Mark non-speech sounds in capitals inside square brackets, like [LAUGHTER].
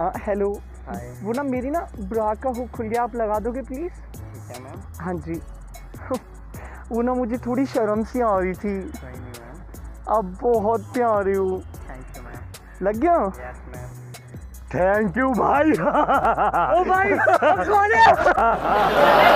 आ, hello hi वो ना मेरी ना ब्रा का हुक खुल गया आप लगा दोगे प्लीज़ ठीक है मैम हाँ जी। [LAUGHS] वो ना मुझे थोड़ी शर्म सी आ रही थी। अब बहुत प्यारी हूँ। लग गया? थैंक यू भाई। ओ भाई कौन है? [LAUGHS]